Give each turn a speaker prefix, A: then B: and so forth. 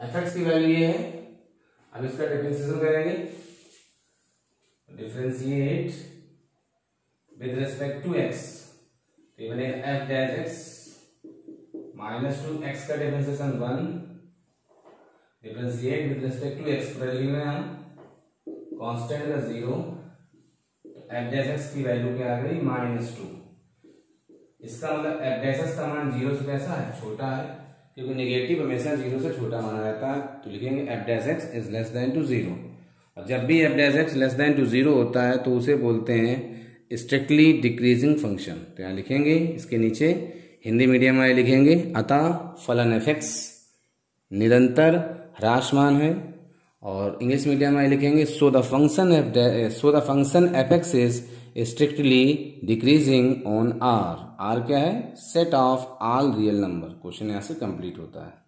A: F x की value ये है। अब इसका डिफ्रेंसिएशन करेंगे। Differentiate with respect to x तो ये f dash x minus two x का differentiation one differentiate with respect to x value में हम कांस्टेंट का ज़ीरो एफ़ डैश एक्स की वैल्यू क्या आ गई? माइनस टू इसका मतलब एफ़ डैश एक्स का मान ज़ीरो से कैसा है? छोटा है। क्योंकि नेगेटिव हमेशा ज़ीरो से छोटा माना रहता है तो लिखेंगे f dash x is less than to zero और जब भी f dash x less than to zero होता है तो उसे बोलते हैं स्ट्रिक्टली डिक्रीजिंग फ़ंक्शन तो यहाँ लिखेंगे, इसके नीचे हिंदी मीडियम वाले लिखेंगे, अतः फलन एफ़ एक्स निरंतर ह्रासमान है। और इंग्लिश मीडियम में लिखेंगे so the function f so the function f x is strictly decreasing on R R क्या है? Set of all real number question यहाँ से कंप्लीट होता है।